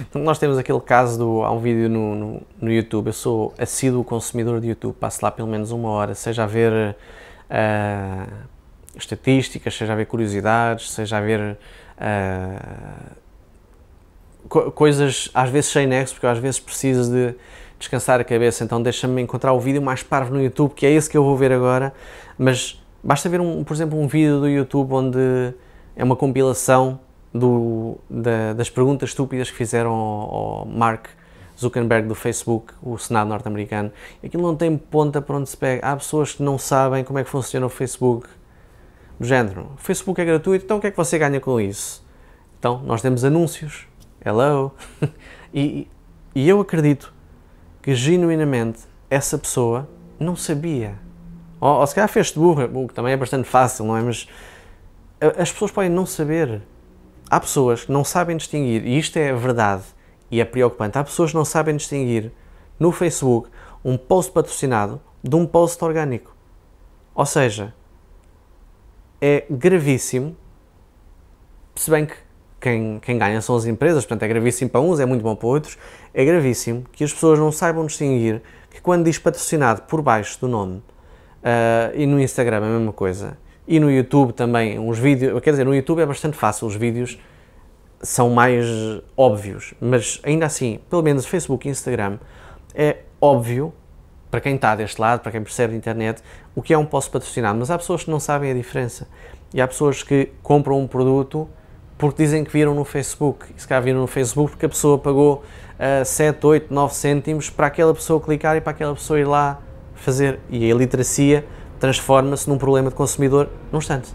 Então, nós temos aquele caso do. Há um vídeo no, no, no, YouTube. Eu sou assíduo consumidor de YouTube, passo lá pelo menos uma hora, seja a ver uh, estatísticas, seja a ver curiosidades, seja a ver. Uh, co coisas às vezes sem nexo, porque às vezes preciso de descansar a cabeça, então deixa-me encontrar o vídeo mais parvo no YouTube, que é esse que eu vou ver agora, mas basta ver, um, por exemplo, um vídeo do YouTube onde é uma compilação do, da, das perguntas estúpidas que fizeram ao, ao, Mark Zuckerberg do Facebook, o Senado norte-americano. Aquilo não tem ponta para onde se pega. Há pessoas que não sabem como é que funciona o Facebook. Do género, o Facebook é gratuito, então o que é que você ganha com isso? Então, nós temos anúncios. Hello! e, e eu acredito que genuinamente essa pessoa não sabia. Ou, ou se calhar fez-te burra, o que também é bastante fácil, não é? Mas as pessoas podem não saber. Há pessoas que não sabem distinguir, e isto é verdade e é preocupante. Há pessoas que não sabem distinguir no Facebook um post patrocinado de um post orgânico. Ou seja, é gravíssimo, se bem que quem, quem ganha são as empresas, portanto é gravíssimo para uns, é muito bom para outros, é gravíssimo que as pessoas não saibam distinguir que quando diz patrocinado por baixo do nome, uh, e no Instagram é a mesma coisa, e no YouTube também, uns vídeos, quer dizer, no YouTube é bastante fácil, os vídeos são mais óbvios, mas ainda assim, pelo menos Facebook e Instagram, é óbvio para quem está deste lado, para quem percebe de internet, o que é um post patrocinado, mas há pessoas que não sabem a diferença. E há pessoas que compram um produto porque dizem que viram no Facebook. E se calhar viram no Facebook porque a pessoa pagou uh, 7, 8, 9 cêntimos para aquela pessoa clicar e para aquela pessoa ir lá fazer. E a literacia transforma-se num problema de consumidor num instante.